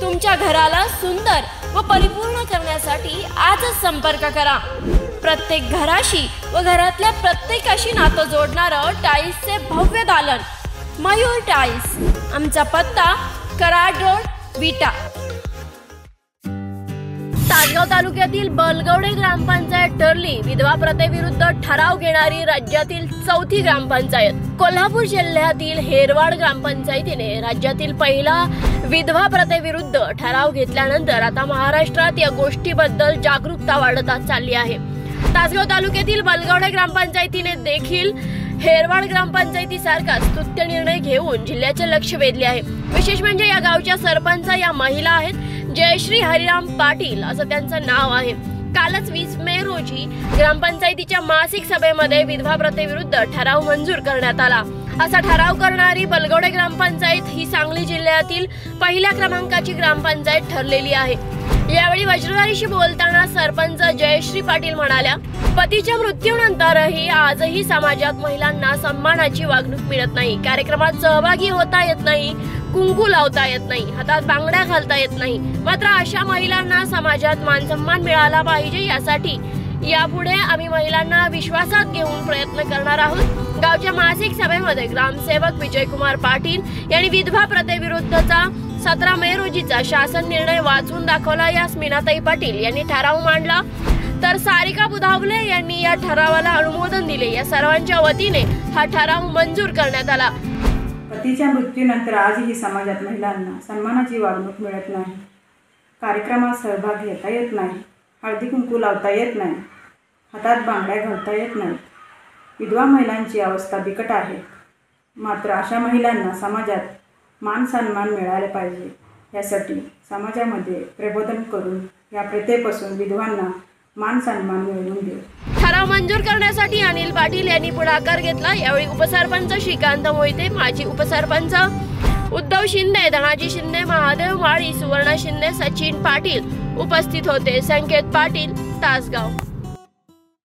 तुमच्या घराला सुंदर व परिपूर्ण करण्यासाठी आजच संपर्क करा. प्रत्येक घराशी व घरातल्या प्रत्येकाशी नातं जोडणारं टाईल्सचे भव्य दालन. मयूर टाईल्स आमचा पत्ता कराड रोड विटा. तासगाव तालुक्यातील बलगवडे ग्रामपंचायत ठरली. विधवा प्रथेविरुद्ध ठराव घेणारी राज्यातील चौथी ग्रामपंचायत. कोल्हापूर जिल्ह्यातील हेरवाड ग्रामपंचायतीने राज्यातील पहिला विधवा प्रथेविरुद्ध ठराव घेतल्यानंतर आता महाराष्ट्रात या गोष्टीबद्दल जागरूकता वाढत चालली आहे. तासगाव तालुक्यातील बलगवडे ग्रामपंचायतीने देखील हेरवाड ग्रामपंचायतीसारखाच स्तुत्य निर्णय घेऊन जिल्ह्याचे लक्ष वेधले आहे. विशेष म्हणजे या गावच्या सरपंच या महिला आहेत. जयश्री हरिराम पाटील असं त्यांचं नाव आहे. कालच वीस मे रोजी ग्रामपंचायतीच्या मासिक सभेमध्ये विधवा प्रथेविरुद्ध ठराव मंजूर करण्यात आला. असा ठराव करणारी बलगवडे ग्रामपंचायत ही सांगली जिल्ह्यातील पहिल्या क्रमांकाची ग्रामपंचायत ठरलेली आहे. यावेळी वज्रधारीशी बोलताना सरपंच जयश्री पाटील म्हणाल्या पतीच्या मृत्यूनंतरही आजही समाजात महिलांना सन्मानाची वागणूक मिळत नाही. कार्यक्रमात सहभागी होता येत नाही कुंकू लावता येत नाही हातात बांगड्या घालता येत नाही. मात्र अशा महिलांना समाजात मानसन्मान मिळाला पाहिजे यासाठी यापुढे आम्ही महिलांना विश्वासात घेऊन प्रयत्न करणार आहोत. गावच्या मासिक सभेमध्ये ग्रामसेवक विजयकुमार पाटील यांनी विधवा प्रथेविरुद्धचा सतरा मे रोजीचा शासन निर्णय वाचून दाखवला. यास मीनाताई पाटील यांनी ठराव मांडला. तर सारिका बुधावले यांनी या ठरावाला अनुमोदन दिले. या सर्वांच्या वतीने हा ठराव मंजूर करण्यात आला. पतीच्या मृत्यूनंतर आजही समाजात महिलांना सन्मानाची वागणूक मिळत नाही. कार्यक्रमात सहभाग घेता येत नाही. हळदी कुंकू लावता येत नाही. हातात बांगड्या घालता येत नाहीत. विधवा महिलांची अवस्था बिकट आहे. मात्र अशा महिलांना समाजात मान सन्मान मिळाले पाहिजे. यासाठी समाजामध्ये प्रबोधन करून या प्रथेपासून विधवांना मान सन्मान मिळवून देऊ. ठराव मंजूर करण्यासाठी अनिल पाटील यांनी पुढाकार घेतला. यावेळी उपसरपंच श्रीकांत मोहिते माजी उपसरपंच उद्धव शिंदे धनाजी शिंदे महादेव माळी सुवर्णा शिंदे सचिन पाटील उपस्थित होते. संकेत पाटील तासगाव.